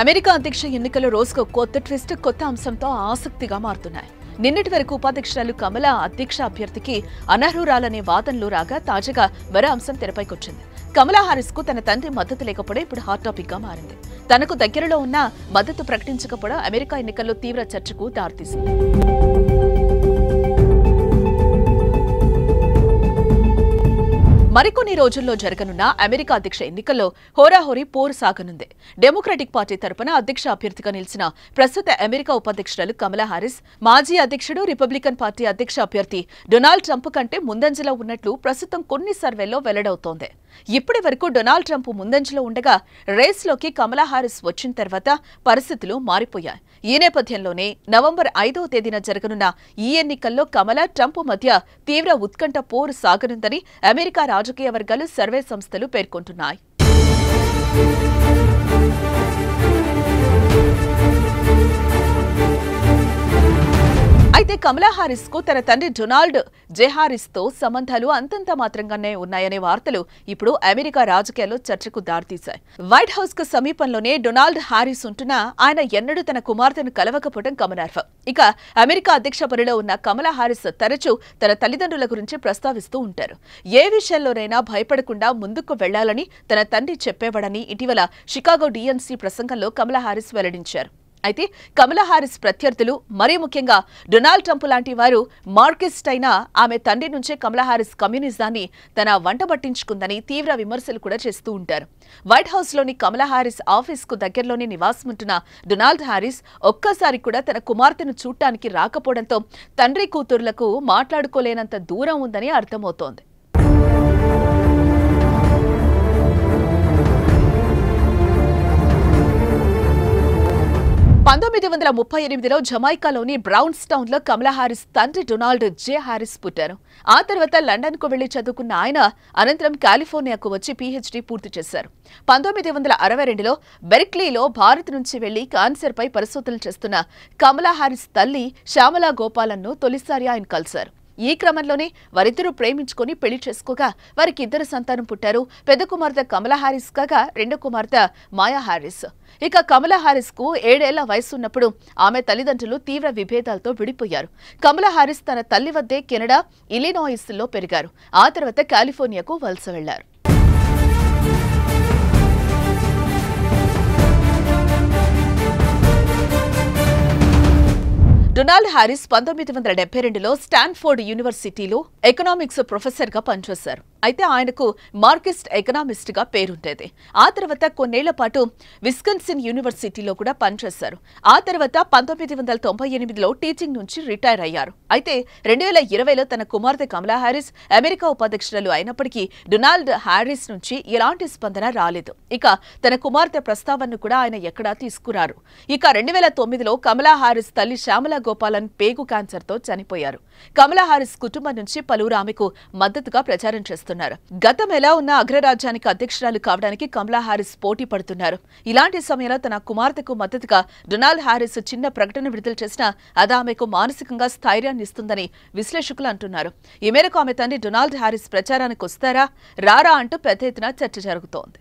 America అధ్యక్ష ఎన్నికలు రోజుకు కొత్త ట్విస్ట్ కొత్త అంశంతో ఆసక్తిగా మారుతున్నాయి. నిన్నటి వరకు ఉపాధ్యక్షురాలు కమల అధ్యక్ష అభ్యర్థికి అనర్హురాలనే వాదనలు రాగా తాజాగా మరో అంశం తెరపైకొచ్చింది. కమలా హారిస్కు తన తండ్రి మద్దతు లేకపోవడం ఇప్పుడు హాట్ టాపిక్గా మారింది. తనకు దగ్గరలో ఉన్న మద్దతు ప్రకటించకపోవడం అమెరికా ఎన్నికల్లో తీవ్ర చర్చకు దారితీసింది. మరికొన్ని రోజుల్లో జరగనున్న అమెరికా అధ్యక్ష ఎన్నికల్లో హోరాహోరీ పోరు సాగనుంది. డెమోక్రటిక్ పార్టీ తరపున అధ్యక్ష అభ్యర్థిగా నిలిచిన ప్రస్తుత అమెరికా ఉపాధ్యక్షురాలు కమలా హారిస్ మాజీ అధ్యక్షుడు రిపబ్లికన్ పార్టీ అధ్యక్ష అభ్యర్థి డొనాల్డ్ ట్రంప్ కంటే ముందంజలో ఉన్నట్లు ప్రస్తుతం కొన్ని సర్వేల్లో వెల్లడవుతోంది. ఇప్పటి వరకు డొనాల్డ్ ట్రంప్ ముందంజలో ఉండగా రేస్లోకి కమలా హారిస్ వచ్చిన తర్వాత పరిస్థితులు మారిపోయాయి. ఈ నేపథ్యంలోనే నవంబర్ ఐదవ తేదీన జరగనున్న ఈ ఎన్నికల్లో కమలా ట్రంప్ మధ్య తీవ్ర ఉత్కంఠ పోరు సాగనుందని అమెరికా రాజకీయ వర్గాలు సర్వే సంస్థలు పేర్కొంటున్నాయి. కమలా హారిస్కు తన తండ్రి డొనాల్డ్ జెహారిస్తో సంబంధాలు అంతంత మాత్రంగానే ఉన్నాయనే వార్తలు ఇప్పుడు అమెరికా రాజకీయాల్లో చర్చకు దారితీశాయి. వైట్ హౌస్కు సమీపంలోనే డొనాల్డ్ హారిస్ ఉంటున్నా ఆయన ఎన్నడూ తన కుమార్తెను కలవకపోవడం గమనార్హం. ఇక అమెరికా అధ్యక్ష పనిలో ఉన్న కమలా హారిస్ తరచూ తన తల్లిదండ్రుల గురించి ప్రస్తావిస్తూ ఉంటారు. ఏ విషయంలోనైనా భయపడకుండా ముందుకు వెళ్ళాలని తన తండ్రి చెప్పేవాడని ఇటీవల షికాగో డిఎన్సీ ప్రసంగంలో కమలా హారిస్ వెల్లడించారు. అయితే కమలా హారిస్ ప్రత్యర్థులు మరీ ముఖ్యంగా డొనాల్డ్ ట్రంప్ లాంటి వారు మార్కిస్ట్ అయినా ఆమె తండ్రి నుంచే కమలా హారిస్ కమ్యూనిజాన్ని తన వంట పట్టించుకుందని తీవ్ర విమర్శలు కూడా చేస్తూ ఉంటారు. వైట్ హౌస్లోని కమలా హారిస్ ఆఫీస్కు దగ్గరలోనే నివాసముంటున్న డొనాల్డ్ హారిస్ ఒక్కసారి కూడా తన కుమార్తెను చూడటానికి రాకపోవడంతో తండ్రి కూతురులకు మాట్లాడుకోలేనంత దూరం ఉందని అర్థమవుతోంది. పంతొమ్మిది వందల ముప్పై ఎనిమిదిలో జమైకాలోని బ్రౌన్స్ టౌన్లో కమలా హారిస్ తండ్రి డొనాల్డ్ జే హారిస్ పుట్టారు. ఆ తర్వాత లండన్కు వెళ్ళి చదువుకున్న ఆయన అనంతరం కాలిఫోర్నియాకు వచ్చి పీహెచ్డీ పూర్తి చేశారు. పంతొమ్మిది వందల అరవై రెండులో బెర్క్లీలో భారత్ నుంచి వెళ్ళి క్యాన్సర్ పై పరిశోధనలు చేస్తున్న కమలా హారిస్ తల్లి శ్యామలా గోపాలన్ను తొలిసారి ఆయన కలిశారు. ఈ క్రమంలోనే వారిద్దరూ ప్రేమించుకొని పెళ్ళి చేసుకోగా వారికి ఇద్దరు సంతానం పుట్టారు. పెద్ద కుమార్తె కమలా హారిస్ కాగా రెండో కుమార్తె మాయా హారిస్. ఇక కమలా హారిస్కు ఏడేళ్ళ వయసున్నప్పుడు ఆమె తల్లిదండ్రులు తీవ్ర విభేదాలతో విడిపోయారు. కమలా హారిస్ తన తల్లి వద్దే కెనడా ఇలినాయిస్లో పెరిగారు. ఆ తర్వాత కాలిఫోర్నియాకు వలస వెళ్ళారు. డొనాల్డ్ హారిస్ పంతొమ్మిది వందల డెబ్బై రెండులో స్టాన్ఫోర్డ్ యూనివర్సిటీలో ఎకనామిక్స్ ప్రొఫెసర్గా పనిచేశారు. అయితే ఆయనకు మార్కిస్ట్ ఎకనామిస్ట్గా పేరుండేది. ఆ తర్వాత కొన్నేళ్ళ పాటు విస్కన్సిన్ యూనివర్సిటీలో కూడా పనిచేశారు. ఆ తర్వాత పంతొమ్మిది వందల తొంభై ఎనిమిదిలో టీచింగ్ నుంచి రిటైర్ అయ్యారు. అయితే రెండు వేల ఇరవైలో తన కుమార్తె కమలా హారిస్ అమెరికా ఉపాధ్యక్షురాలు అయినప్పటికీ డొనాల్డ్ హారిస్ నుంచి ఎలాంటి స్పందన రాలేదు. ఇక తన కుమార్తె ప్రస్తావనను కూడా ఆయన ఎక్కడా తీసుకురారు. ఇక రెండు వేల తొమ్మిదిలో కమలా హారిస్ తల్లి శ్యామలా గోపాలన్ పేగు క్యాన్సర్తో చనిపోయారు. కమలా హారిస్ కుటుంబం నుంచి పలువురు ఆమెకు మద్దతుగా ప్రచారం చేస్తున్నారు. గతం ఎలా ఉన్న అగ్రరాజ్యానికి అధ్యక్షురాలు కావడానికి కమలా హారిస్ పోటీ పడుతున్నారు. ఇలాంటి సమయంలో తన కుమార్తెకు మద్దతుగా డొనాల్డ్ హారిస్ చిన్న ప్రకటన విడుదల చేసినా అది ఆమెకు మానసికంగా స్థైర్యాన్ని ఇస్తుందని విశ్లేషకులు అంటున్నారు. ఈ మేరకు ఆమె తండ్రి డొనాల్డ్ హారిస్ ప్రచారానికి వస్తారా? రారా అంటూ పెద్ద ఎత్తున చర్చ జరుగుతోంది.